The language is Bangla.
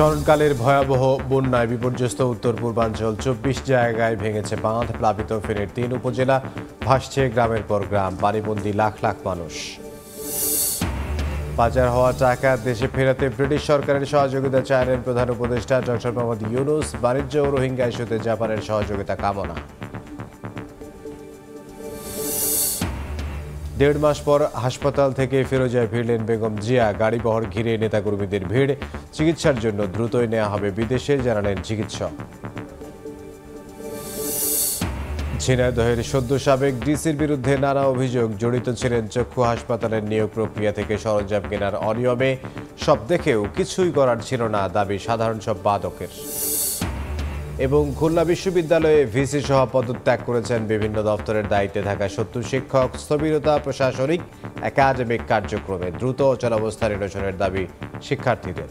স্মরণকালের ভয়াবহ বন্যায় বিপর্যস্ত উত্তর পূর্বাঞ্চল চব্বিশ জায়গায় ভেঙেছে বাঁধ, প্লাবিত ফেনের তিন উপজেলা, ভাসছে গ্রামের পর গ্রাম পানিবন্দী লাখ লাখ মানুষ। বাজার হওয়া টাকা দেশে ফেরাতে ব্রিটিশ সরকারের সহযোগিতা চাইলেন প্রধান উপদেষ্টা ডক্টর মোহাম্মদ ইউনুস, বাণিজ্য ও রোহিঙ্গা ইস্যুতে জাপানের সহযোগিতা কামনা। দেড় মাস পর হাসপাতাল থেকে ফিরোজায় ফিরলেন বেগম জিয়া। গাড়িবহর ঘিরে নেতাকর্মীদের ভিড়। চিকিৎসার জন্য দ্রুতই নেওয়া হবে বিদেশে, জানালেন চিকিৎসক। ঝিনাইদহের সদ্য সাবেক ডিসির বিরুদ্ধে নানা অভিযোগ। জড়িত ছিলেন চক্ষু হাসপাতালের নিয়োগ প্রক্রিয়া থেকে সরঞ্জাম কেনার অনিয়মে। সব দেখেও কিছুই করার ছিল না, দাবি সাধারণ সব বাদকের এবং খুলনা বিশ্ববিদ্যালয়ে ভিসি সহ পদত্যাগ করেছেন বিভিন্ন দপ্তরের দায়িত্বে থাকা সত্তর শিক্ষক, স্থবিরতা, প্রশাসনিক, একাডেমিক কার্যক্রমে দ্রুত অচলাবস্থা নিরসনের দাবি শিক্ষার্থীদের।